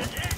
An